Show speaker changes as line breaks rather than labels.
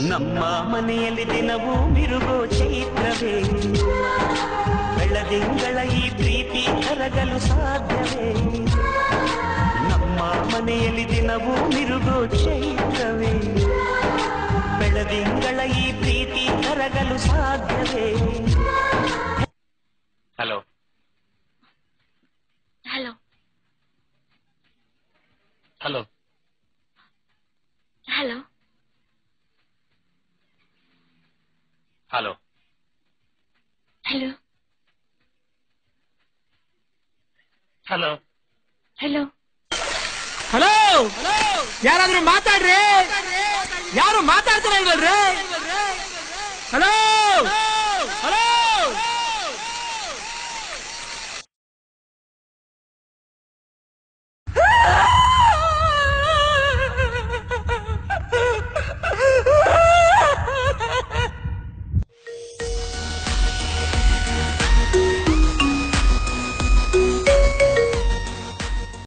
ನಮ್ಮ ಮನೆಯಲ್ಲಿ ದಿನವೂ ಮಿರುಗೋ ಚೈತ್ರವೇ. ಬೆಳದಿಂಗಳ ಈ ಪ್ರೀತಿ ಕರಗಲು ಸಾಧ್ಯವೇ. ನಮ್ಮ ಮನೆಯಲ್ಲಿ ದಿನವೂ ಮಿರುಗೋ ಚೈತ್ರವೇ. ಬೆಳದಿಂಗಳ ಈ ಪ್ರೀತಿ ಕರಗಲು ಸಾಧ್ಯವೇ. Hello.
Hello.
Hello.
Hello.
Hello.
Hello.
Hello.
Hello.
Hello. ಯಾರಾದ್ರೂ ಮಾತಾಡ್ರಿ. ಯಾರು ಮಾತಾಡ್ತಾರ ಇಲ್ವಲ್ರಿ? ಹಲೋ.